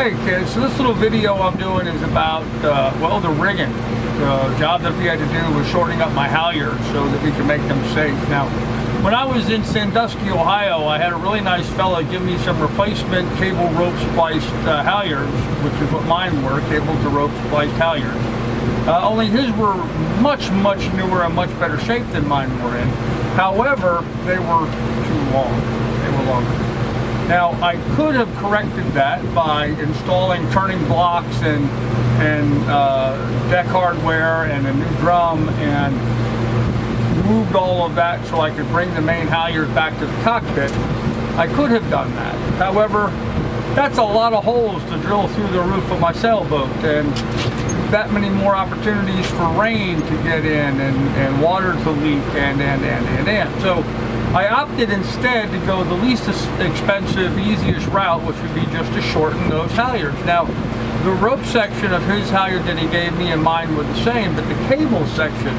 Hey kids, so this little video I'm doing is about, uh, well, the rigging. The job that we had to do was shortening up my halyards so that we could make them safe. Now, when I was in Sandusky, Ohio, I had a really nice fella give me some replacement cable rope spliced uh, halyards, which is what mine were, cable to rope spliced halyards. Uh, only his were much, much newer and much better shape than mine were in. However, they were too long. They were longer. Now, I could have corrected that by installing turning blocks and, and uh, deck hardware and a new drum and moved all of that so I could bring the main halyard back to the cockpit. I could have done that. However, that's a lot of holes to drill through the roof of my sailboat and that many more opportunities for rain to get in and, and water to leak and, and, and, and, and. So I opted instead to go the least expensive, easiest route, which would be just to shorten those halyards. Now, the rope section of his halyard that he gave me and mine were the same, but the cable section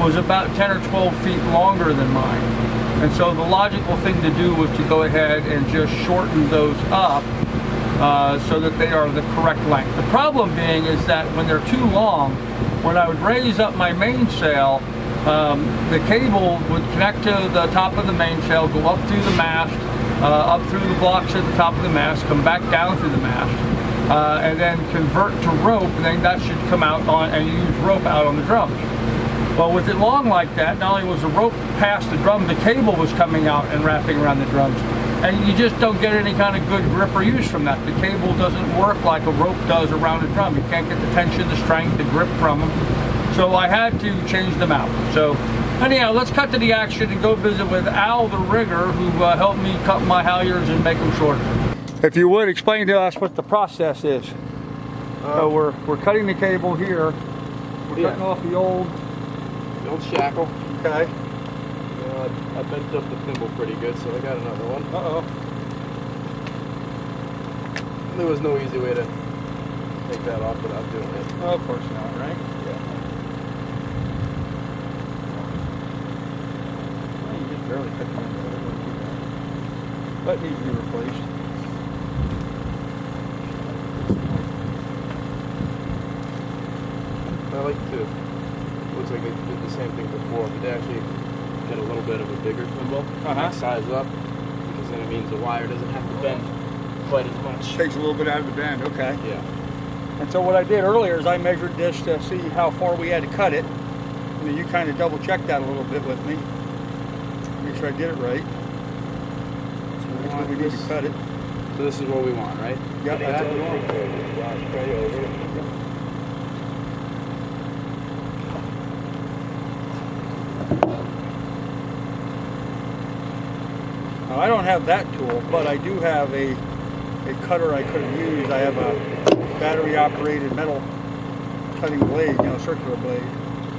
was about 10 or 12 feet longer than mine. And so the logical thing to do was to go ahead and just shorten those up uh, so that they are the correct length. The problem being is that when they're too long, when I would raise up my mainsail, um, the cable would connect to the top of the mainsail, go up through the mast, uh, up through the blocks at the top of the mast, come back down through the mast, uh, and then convert to rope, and then that should come out on, and use rope out on the drums. Well, with it long like that, not only was the rope past the drum, the cable was coming out and wrapping around the drums. And you just don't get any kind of good grip or use from that. The cable doesn't work like a rope does around a drum. You can't get the tension, the strength, the grip from them. So I had to change them out. So anyhow, let's cut to the action and go visit with Al the rigger who uh, helped me cut my halyards and make them shorter. If you would, explain to us what the process is. Uh, so we're, we're cutting the cable here. We're yeah. cutting off the old... The old shackle. Okay. Uh, I bent up the thimble pretty good, so I got another one. Uh-oh. There was no easy way to take that off without doing it. Oh, of course not, right? Barely fit in That needs to be replaced. I like to, looks like they did the same thing before, but they actually get a little bit of a bigger thimble, uh -huh. size up, because then it means the wire doesn't have to bend quite as much. Takes a little bit out of the bend, okay. Yeah. And so what I did earlier is I measured this to see how far we had to cut it. And you kind of double checked that a little bit with me make to get it right. So we, we need to cut it. So this is what we want, right? Yep, that's what we want. Now, I don't have that tool, but I do have a, a cutter I could have used. I have a battery operated metal cutting blade, you know, circular blade.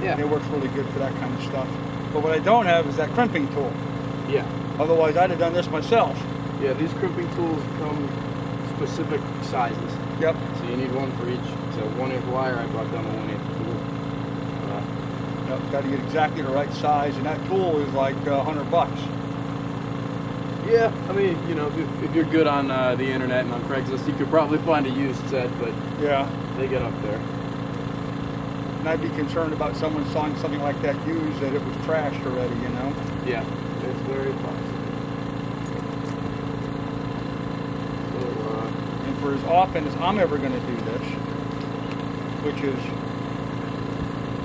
Yeah. And it works really good for that kind of stuff. But what I don't have is that crimping tool. Yeah. Otherwise, I'd have done this myself. Yeah, these crimping tools come specific sizes. Yep. So you need one for each. So one inch wire, I brought down a one inch tool. Uh, yep, got to get exactly the right size, and that tool is like a uh, hundred bucks. Yeah, I mean, you know, if, if you're good on uh, the internet and on Craigslist, you could probably find a used set, but yeah, they get up there and I'd be concerned about someone selling something like that used that it was trashed already, you know? Yeah, it's very possible. So, uh, and for as often as I'm ever going to do this, which is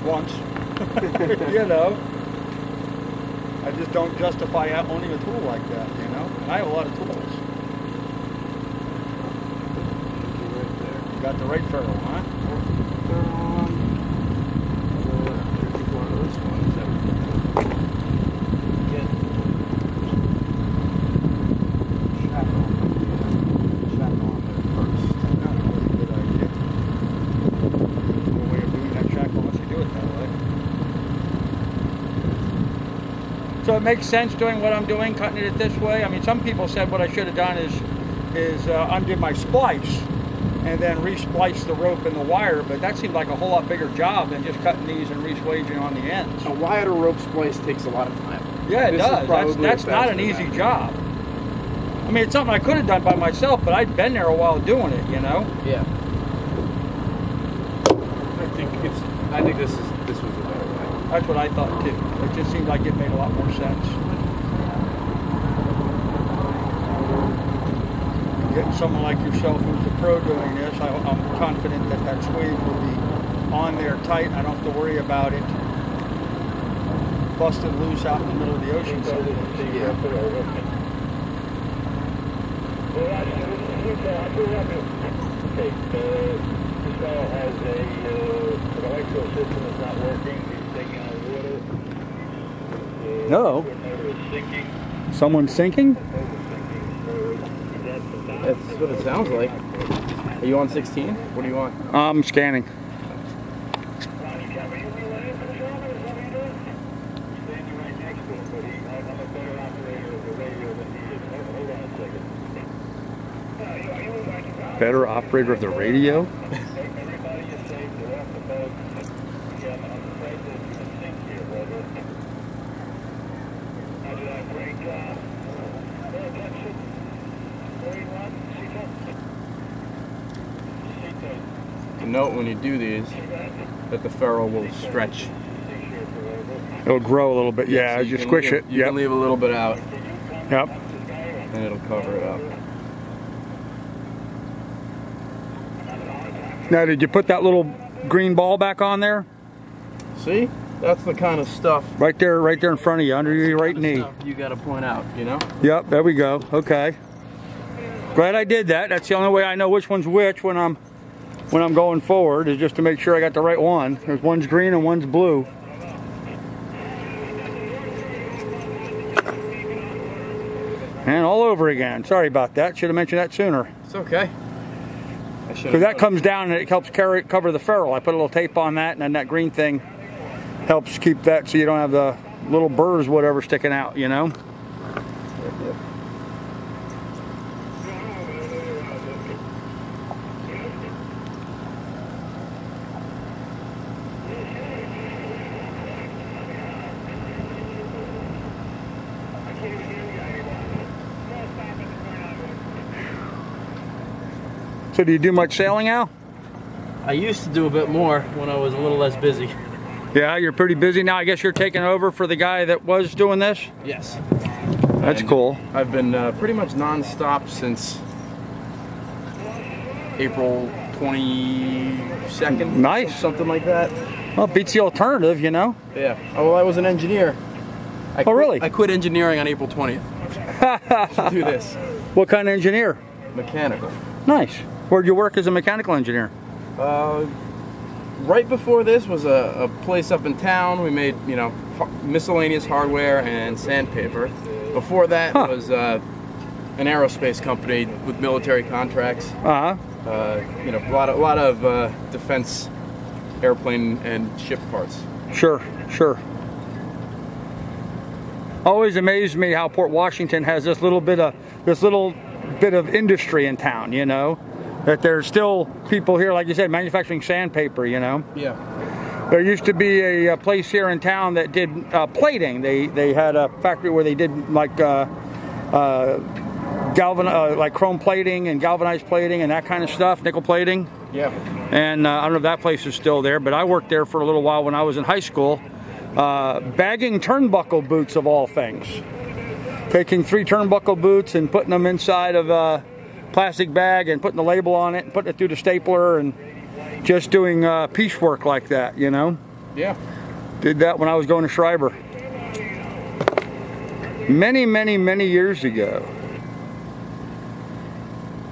once, you know, I just don't justify owning a tool like that, you know? And I have a lot of tools. Got the right ferrule, huh? It makes sense doing what I'm doing, cutting it this way. I mean, some people said what I should have done is is uh, undid my splice and then resplice the rope and the wire, but that seemed like a whole lot bigger job than just cutting these and reswaging on the ends. A wire to rope splice takes a lot of time. Yeah, it this does. That's, that's not an easy job. I mean, it's something I could have done by myself, but I'd been there a while doing it, you know? Yeah. I think it's. I think this is this was a better way. That's what I thought too. It just seemed like it made a lot more sense. Getting someone like yourself who's a pro doing this, I, I'm confident that that squeeze will be on there tight. I don't have to worry about it busted loose out in the middle of the ocean. So Yeah. Okay, uh, this fellow has a, uh, an electrical system that's not working, he's taking on water. Uh, No. Is sinking, someone sinking? motor sinking, so that's the time. That's what it sounds like. Are you on 16? What do you want? I'm scanning. Better operator of the relaying for the show, is that what you're doing? Standing right next to him, but he, I'm a better operator of the radio than he is. Hold hold on a second. Uh, you- are you relaying to Rob? Better operator of the radio? Everybody is safe, they're off the boat. Yeah, I'm afraid there's a sink here, brother. I did a great job. Pay attention. Forty-one, seat up. Seat up. Note when you do these that the ferrule will stretch. It'll grow a little bit. Yeah, So you can squish leave- it. You Yep. can leave a little bit out, Yep. and it'll cover it up. Now, did you put that little green ball back on there? See? That's the kind of stuff. Right there, right there in front of you, under your right knee. You got to point out, you know. Yep, there we go. Okay. Glad I did that. That's the only way I know which one's which when I'm when I'm going forward is just to make sure I got the right one. There's one's green and one's blue. And all over again. Sorry about that. Should have mentioned that sooner. It's okay. I. Because that comes down and it helps carry cover the ferrule. I put a little tape on that, and then that green thing helps keep that so you don't have the little burrs, whatever, sticking out. You know. So do you do much sailing, Al? I used to do a bit more when I was a little less busy. Yeah, you're pretty busy now. I guess you're taking over for the guy that was doing this. Yes. That's And cool. I've been uh, pretty much non-stop since April 22nd. Nice. Something like that. Well, beats the alternative, you know. Yeah. Oh, well, I was an engineer. I Oh, quit- really? I quit engineering on April 20th to do this. What kind of engineer? Mechanical. Nice. Where'd you work as a mechanical engineer? Uh, right before this was a, a place up in town. We made, you know, miscellaneous hardware and sandpaper. Before that Huh. was uh, an aerospace company with military contracts. Uh huh. Uh, you know, a lot of, a lot of uh, defense airplane and ship parts. Sure, sure. Always amazed me how Port Washington has this little bit of this little bit of industry in town. You know, that there's still people here, like you said, manufacturing sandpaper. You know, Yeah. there used to be a, uh place here in town that did uh, plating. They they had a factory where they did like. Uh, uh, galvan uh, like chrome plating and galvanized plating and that kind of stuff nickel plating Yeah. and uh, I don't know if that place is still there, but I worked there for a little while when I was in high school, uh, bagging turnbuckle boots of all things. Taking three turnbuckle boots and putting them inside of a plastic bag and putting the label on it and putting it through the stapler and just doing uh, piecework like that, you know? Yeah. Did that when I was going to Schreiber. Many, many, many years ago.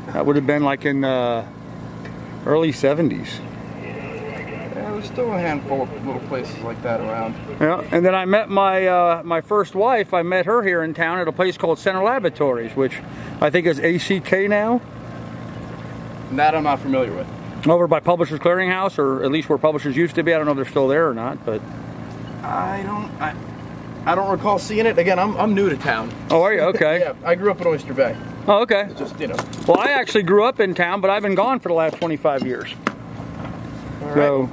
That would have been like in uh, early 70s. There's still a handful of little places like that around. Yeah, and then I met my uh, my first wife. I met her here in town at a place called Center Laboratories, which I think is ALK now, that I'm not familiar with. over by Publishers Clearinghouse, or at least where Publishers used to be. I don't know if they're still there or not, but I don't. I, I don't recall seeing it. Again, I'm, I'm new to town. oh, are you okay? Yeah, I grew up in Oyster Bay. Oh, okay. Just you know. Well, I actually grew up in town, but I've been gone for the last 25 years. So So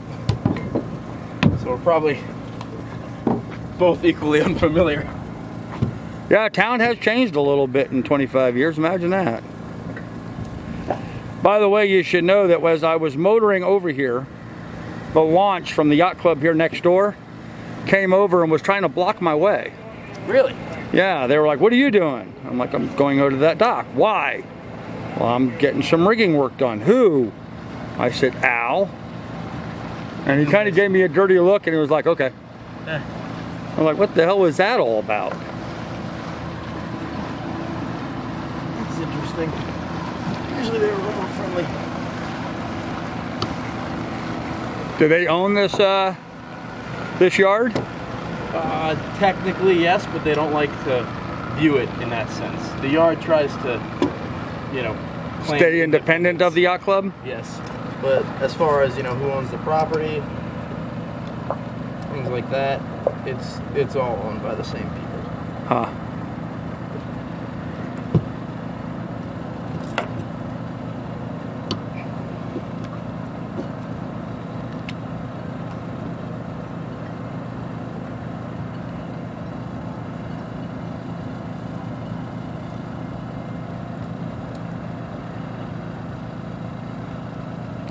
we're probably both equally unfamiliar. Yeah, town has changed a little bit in 25 years. Imagine that. By the way, you should know that as I was motoring over here, the launch from the yacht club here next door came over and was trying to block my way. Really? Yeah, they were like, what are you doing? I'm like, I'm going over to that dock. Why? Well, I'm getting some rigging work done. Who? I said, Al. And he kind of gave me a dirty look and he was like, okay. I'm like, what the hell was that all about? That's interesting. Usually they're a little more friendly. Do they own this uh, this yard? Uh, technically, yes, but they don't like to view it in that sense. The yard tries to, you know, Stay independent of the yacht club? Yes, but as far as you know, who owns the property, things like that, it's it's all owned by the same people. Huh.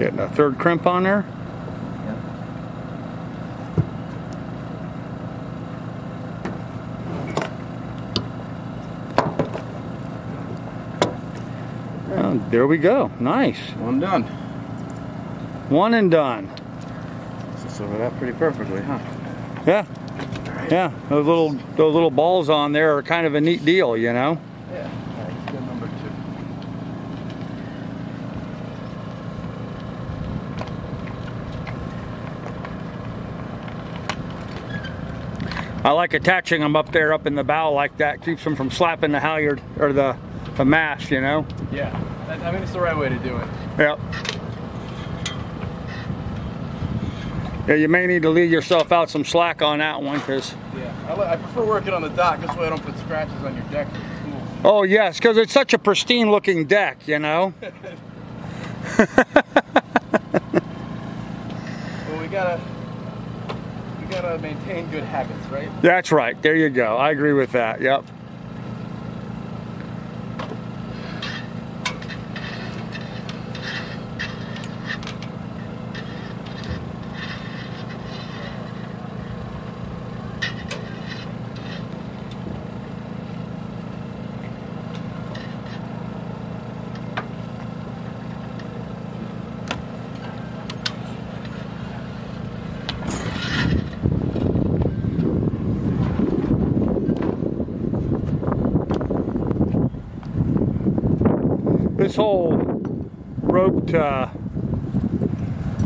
Getting a third crimp on there. There we go. Nice. One done. One and done. So over that pretty perfectly, huh? Yeah. Yeah. Those little those little balls on there are kind of a neat deal, you know? Yeah. All right, good number two. I like attaching them up there up in the bow like that. Keeps them from slapping the halyard or the the mast, you know? Yeah, I I mean it's the right way to do it. Yep. Yeah, you may need to leave yourself out some slack on that one because Yeah, I, I prefer working on the dock. This way I don't put scratches on your deck. Oh yes, because it's such a pristine looking deck, you know. Well, we gotta we gotta maintain good habits, right? That's right. There you go. I agree with that. Yep. This whole roped uh,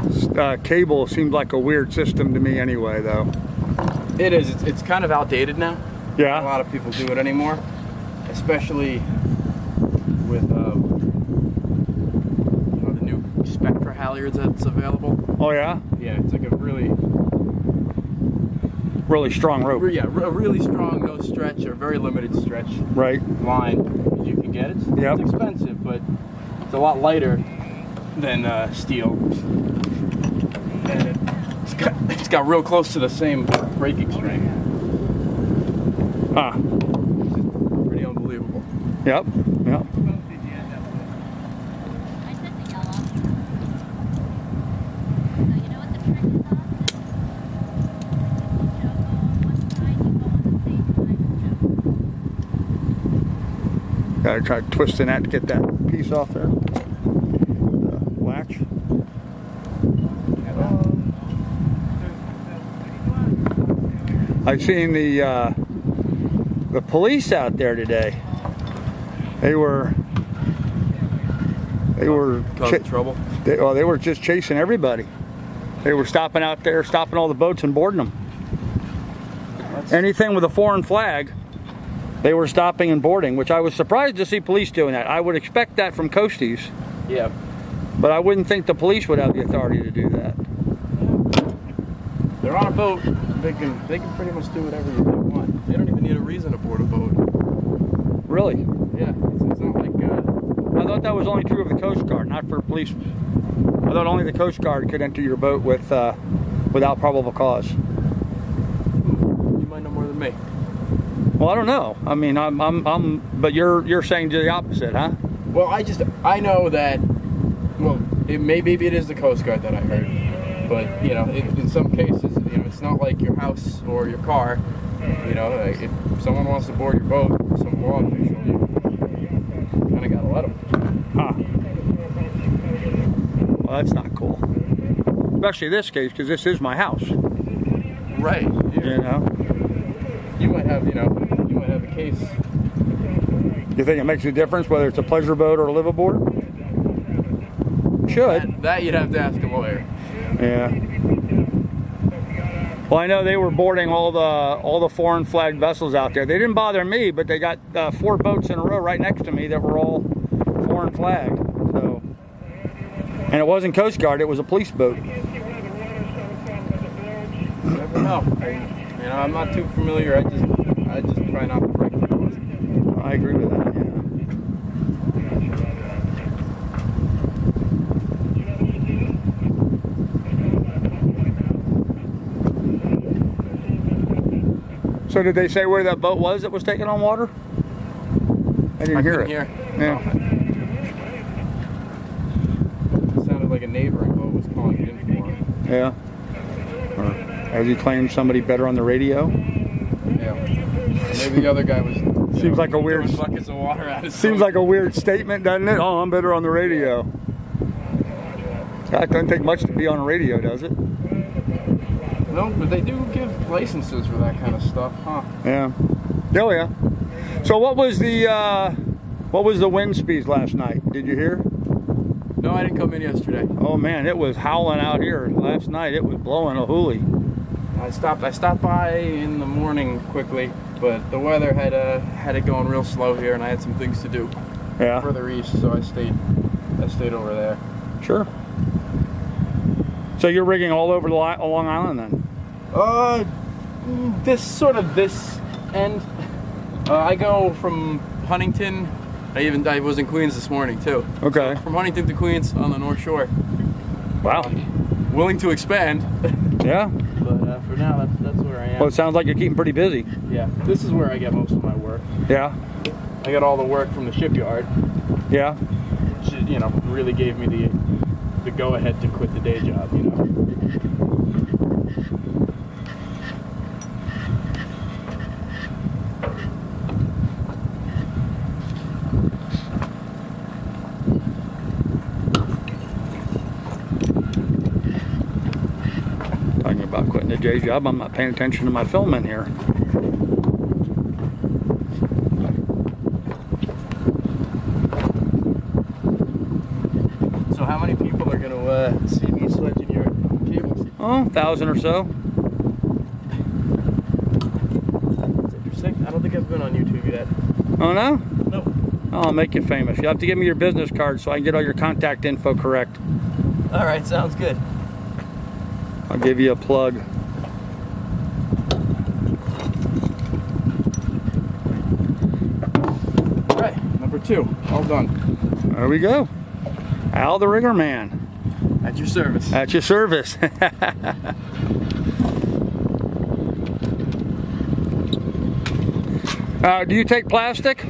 s- uh, cable seemed like a weird system to me anyway, though. It is. It's, it's kind of outdated now. Yeah. A lot of people do it anymore, especially with uh, you know, the new Spectra halyards that's available. Oh yeah. Yeah, it's like a really, Really strong rope. yeah, a really strong no stretch or very limited stretch Right. line you can get. It's, Yep. it's expensive, but it's a lot lighter than uh, steel. It's got real close to the same braking strength. Huh. Pretty unbelievable. Yep. Yep. I said the yellow. So you know what the trick is on? You don't go on one side, you go on the same side as Joe. Gotta try twisting that to get that piece off there. The latch. I seen the uh, the police out there today. They were they were Causing trouble. they, well, they were just chasing everybody. They were stopping out there, stopping all the boats and boarding them. Anything with a foreign flag, they were stopping and boarding, which I was surprised to see police doing that. I would expect that from coasties, Yeah. but I wouldn't think the police would have the authority to do that. They're on a boat. They can they can pretty much do whatever they want. They don't even need a reason to board a boat. Really? Yeah, it's, it's not like uh, I thought that was only true of the Coast Guard, not for police. I thought only the Coast Guard could enter your boat with uh, without probable cause. you might know more than me. Well, I don't know. I mean, I'm, I'm, I'm but you're, you're saying the opposite, huh? Well, I just I know that. Well, it may maybe it is the Coast Guard that I heard, but you know, in, in some cases, you know, it's not like your house or your car. You know, like if someone wants to board your boat, some law official, you kind of gotta let them. Huh. Well, that's not cool. Especially this case, because this is my house. Right. You know. You might have, you know, you might have a case. You think it makes a difference whether it's a pleasure boat or a liveaboard? Should. That, that you'd have to ask a lawyer. Yeah. Well, I know they were boarding all the all the foreign flagged vessels out there. They didn't bother me, but they got uh, four boats in a row right next to me that were all foreign flagged. So, and it wasn't Coast Guard; it was a police boat. You never know. You know, I'm not too familiar. I just, I just try not to break the laws. I agree with that. Yeah. So did they say where that boat was that was taking on water? I didn't I hear it. hear. Yeah. No. It sounded like a neighboring boat was calling it in for him. Yeah. Or as he claimed somebody better on the radio. Yeah. Maybe the other guy was. Seems know, like a weird- buckets of water at his Seems like a weird statement, doesn't it? Oh, I'm better on the radio. That doesn't take much to be on a radio, does it? No, but they do give licenses for that kind of stuff, huh? Yeah. Oh yeah. So what was the uh, what was the wind speeds last night? Did you hear? No, I didn't come in yesterday. Oh man, it was howling out here last night. It was blowing a hoolie. I stopped. I stopped by in the morning quickly, but the weather had uh, had it going real slow here, and I had some things to do Yeah. further east, so I stayed. I stayed over there. Sure. So you're rigging all over the li- Long Island then? Uh, this sort of this end. Uh, I go from Huntington. I even I was in Queens this morning too. Okay. From Huntington to Queens on the North Shore. Wow. Willing to expand, Yeah. but uh, for now that's that's where I am. Well, it sounds like you're keeping pretty busy. yeah, this is where I get most of my work. Yeah. I got all the work from the shipyard, Yeah. which you know really gave me the the go ahead to quit the day job. You know. The day job, I'm not paying attention to my filming here. So how many people are gonna uh, see me sledging your cables? Oh, thousand or so. Interesting. I don't think I've been on YouTube yet. Oh no? No. Oh, I'll make you famous. You'll have to give me your business card so I can get all your contact info correct. All right, sounds good. I'll give you a plug. All right, number two, all done. There we go. Al the Rigger Man. At your service. At your service. uh, do you take plastic?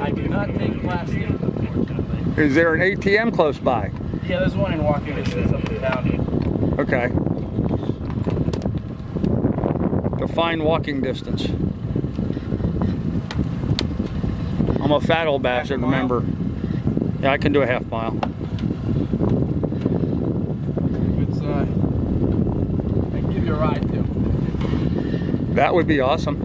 I do not take plastic, unfortunately. Is there an ATM close by? Yeah, there's one in walking distance up and down. Okay. Define walking distance. I'm a fat old bastard, remember. Yeah, I can do a half mile. It's, uh, I can give you a ride too. That would be awesome.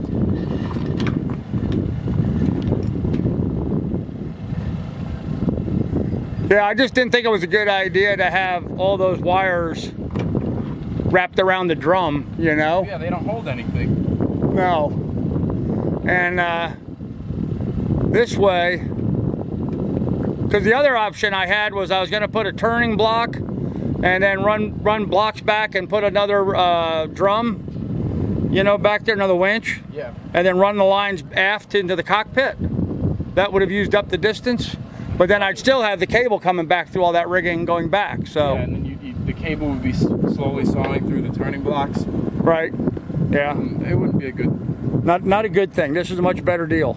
Yeah, I just didn't think it was a good idea to have all those wires wrapped around the drum, you know? Yeah, they don't hold anything. No. And uh, this way, because the other option I had was I was going to put a turning block and then run run blocks back and put another uh, drum, you know, back there, another winch, Yeah. and then run the lines aft into the cockpit. That would have used up the distance, but then I'd still have the cable coming back through all that rigging going back. So, Yeah, and then you, you, the cable would be slowly sawing through the turning blocks. right, yeah. Um, It wouldn't be a good Not not a good thing. This is a much better deal.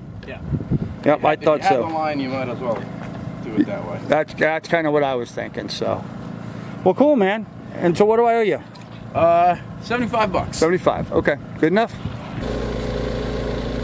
Yeah. Yep, I if thought you have so. the line, you might as well do it that way. That's that's kind of what I was thinking. So, well, cool, man. And so, what do I owe you? Uh, 75 bucks. 75. Okay, good enough.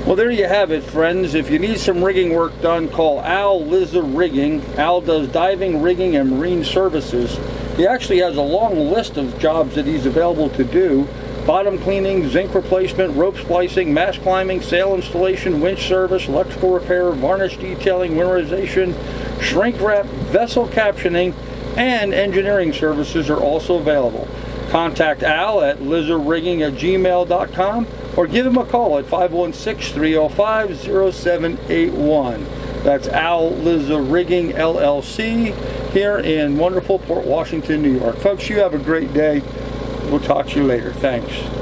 Well, there you have it, friends. If you need some rigging work done, call Al Lizza Rigging. Al does diving, rigging, and marine services. He actually has a long list of jobs that he's available to do. Bottom cleaning, zinc replacement, rope splicing, mast climbing, sail installation, winch service, electrical repair, varnish detailing, winterization, shrink wrap, vessel captioning, and engineering services are also available. Contact Al at lizardrigging at gmail.com or give him a call at 516-305-0781. That's Al Lizza Rigging LLC here in wonderful Port Washington, New York. Folks, you have a great day. We'll talk to you later. Thanks.